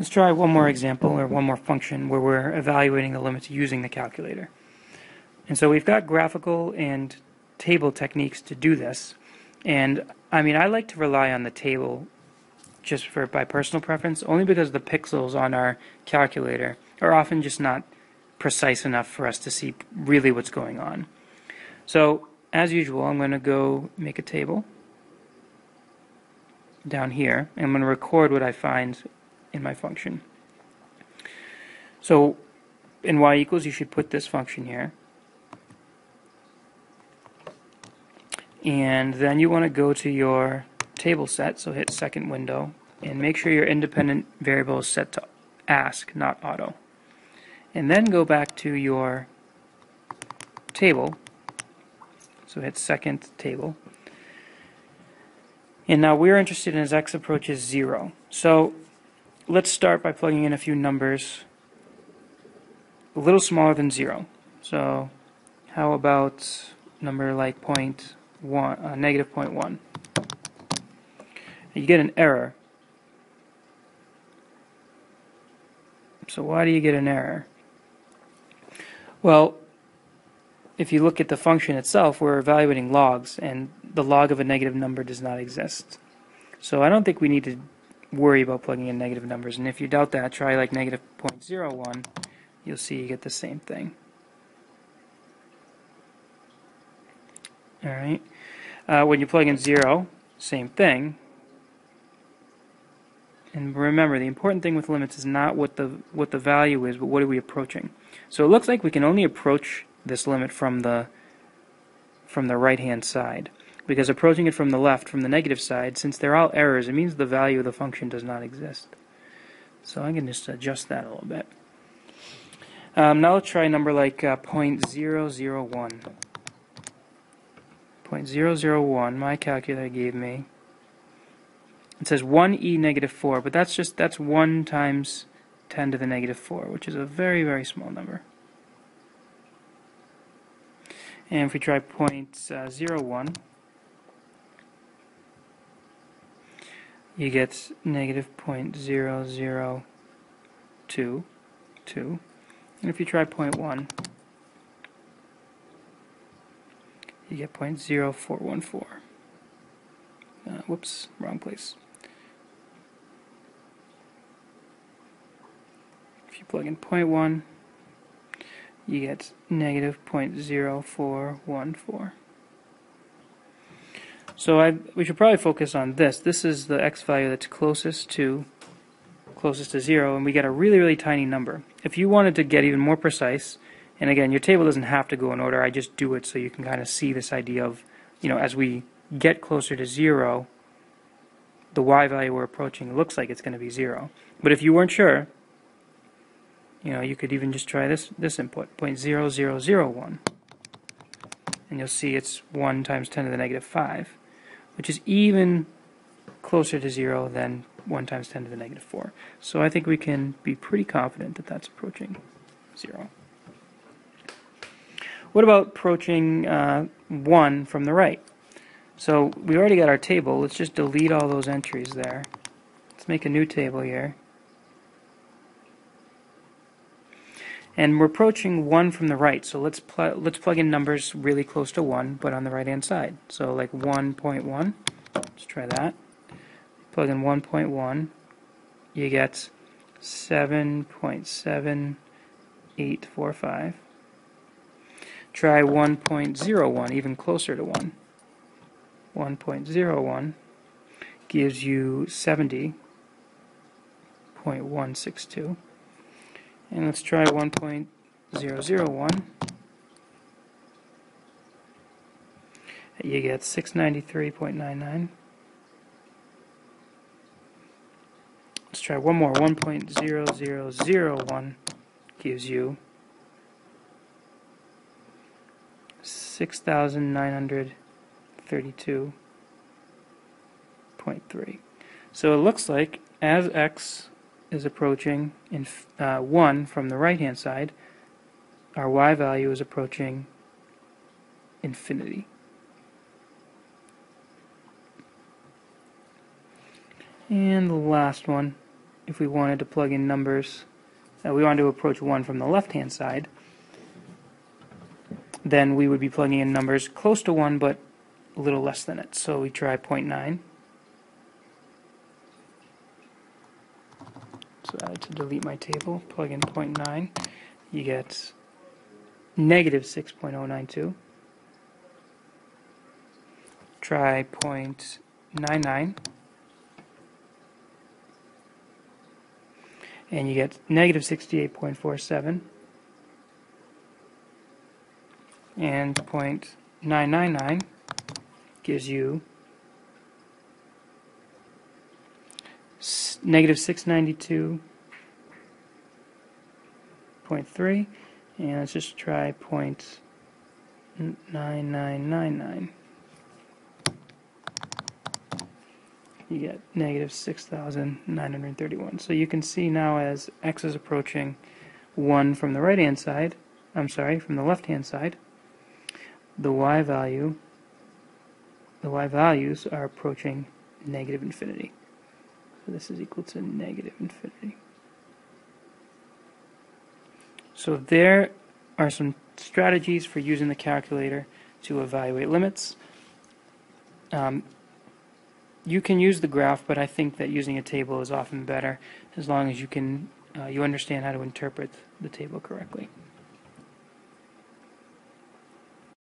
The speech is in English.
Let's try one more example or one more function where we're evaluating the limits using the calculator. And so we've got graphical and table techniques to do this. And I mean, I like to rely on the table just for by personal preference, only because the pixels on our calculator are often just not precise enough for us to see really what's going on. So, as usual, I'm going to go make a table down here, and I'm going to record what I find in my function. So, in y equals, you should put this function here. And then you want to go to your table set, so hit second window, and make sure your independent variable is set to ask, not auto. And then go back to your table, so hit second table. And now we're interested in as x approaches 0. So let's start by plugging in a few numbers a little smaller than 0. So how about number like point one, uh, negative point 1? you get an error. So why do you get an error? Well, if you look at the function itself, we're evaluating logs, and the log of a negative number does not exist. So I don't think we need to worry about plugging in negative numbers. And if you doubt that, try like negative 0.01. You'll see you get the same thing. All right. Uh, when you plug in 0, same thing. And remember, the important thing with limits is not what the what the value is, but what are we approaching. So it looks like we can only approach this limit from the from the right hand side. Because approaching it from the left, from the negative side, since they're all errors, it means the value of the function does not exist. So I can just adjust that a little bit. Um, now let's try a number like uh, 0.001. 0.001, my calculator gave me it says 1e negative 4, but that's just, that's 1 times 10 to the negative 4, which is a very, very small number. And if we try uh, 0.01, you get negative 0.002, And if you try point 0.1, you get 0.0414. Uh, whoops, wrong place. If you plug in 0.1, you get negative 0.0414. So I, we should probably focus on this. This is the x value that's closest to closest to 0, and we get a really, really tiny number. If you wanted to get even more precise, and again, your table doesn't have to go in order, I just do it so you can kind of see this idea of, you know, as we get closer to 0, the y value we're approaching looks like it's going to be 0. But if you weren't sure, you know, you could even just try this, this input, 0.0001. And you'll see it's 1 times 10 to the negative 5, which is even closer to 0 than 1 times 10 to the negative 4. So I think we can be pretty confident that that's approaching 0. What about approaching uh, 1 from the right? So we already got our table. Let's just delete all those entries there. Let's make a new table here. And we're approaching 1 from the right, so let's, pl let's plug in numbers really close to 1, but on the right-hand side. So like 1.1, let's try that. Plug in 1.1, you get 7.7845. Try 1.01, even closer to 1. 1.01 gives you 70.162. And let's try 1.001. You get 693.99. Let's try one more. 1.0001 gives you 6,932.3. So it looks like as x is approaching in uh, 1 from the right hand side, our y value is approaching infinity. And the last one, if we wanted to plug in numbers, uh, we wanted to approach 1 from the left-hand side, then we would be plugging in numbers close to 1 but a little less than it. So we try 0.9. So I to delete my table, plug in 0.9. You get negative 6.092. Try 0.99. And you get negative 68.47. And 0.999 gives you negative 692.3 and let's just try point n- 9999 you get negative 6931 so you can see now as x is approaching 1 from the right hand side I'm sorry from the left hand side the y value the y values are approaching negative infinity so this is equal to negative infinity. So there are some strategies for using the calculator to evaluate limits. Um, you can use the graph, but I think that using a table is often better as long as you can uh, you understand how to interpret the table correctly.